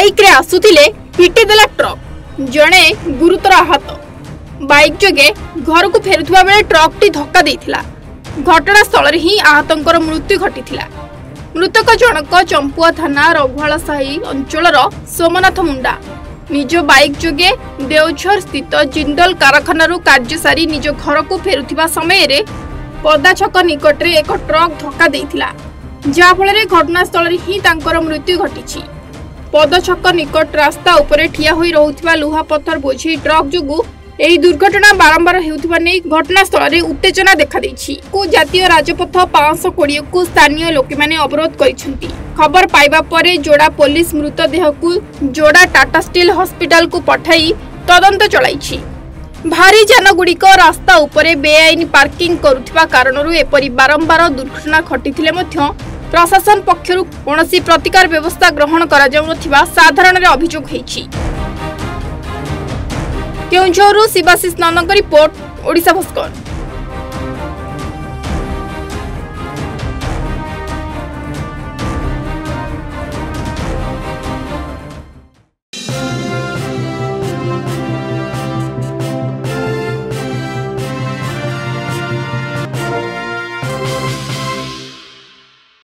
বাইক্রে আসুলে পিটিদেলা ট্রক জনে গুরুতর আহত বাইক যোগে ঘরকু ফেরুয়া বেড়ে ট্রকটি ধক্কা দিয়েছিল ঘটনাস্থলের হি আহতঙ্কর মৃত্যু ঘটি মৃতক জনক চম্পুয়া থানা রঘুয়াল সাহি অঞ্চলর সোমনাথ মুন্ডা নিজ বাইক যোগে দেওঝর স্থিত জিন্দল কারখানার কার্য সারি নিজ ঘরকু ফেরুয়া সময়ের পদা ছক নিকটরে এক ট্রক ধক্কা দিয়েছিল যাফলের ঘটনাস্থলের হি তাঁর মৃত্যু ঘটিছে পদছক নিকট রাস্তা উপরে ঠিয়া হয়ে রহুথিবা লুহাপথর বোঝেই ট্রক যোগু এই দুর্ঘটনা বারম্বার হেউথিবা নেই ঘটনাস্থলে উত্তেজনা দেখাদেইছি কো জাতীয় রাজপথ পাঁচশ কোড়িয়েকু স্থানীয় লোকমানে অবরোধ করেছেন খবর পাইবা পরে জোড়া পুলিশ মৃতদেহকু জোড়া টাটা স্টিল হসপিটালকু পঠাই তদন্ত চলাইছি ভারী যানগুড়িক রাস্তা উপরে বেআইন পার্কিং করুথিবা কারণରୁ এপরি বারম্বার দুর্ঘটনা ঘটিଥିଲେ ମଧ୍ୟ প্রশাসন পক্ষর কোণী প্রতিকার ব্যবস্থা গ্রহণ করা সাধারণের অভিযোগ হয়েছে কেউঝরু শিবাশিষ নন্দঙ্ক রিপোর্ট ওড়শা ভাস্কর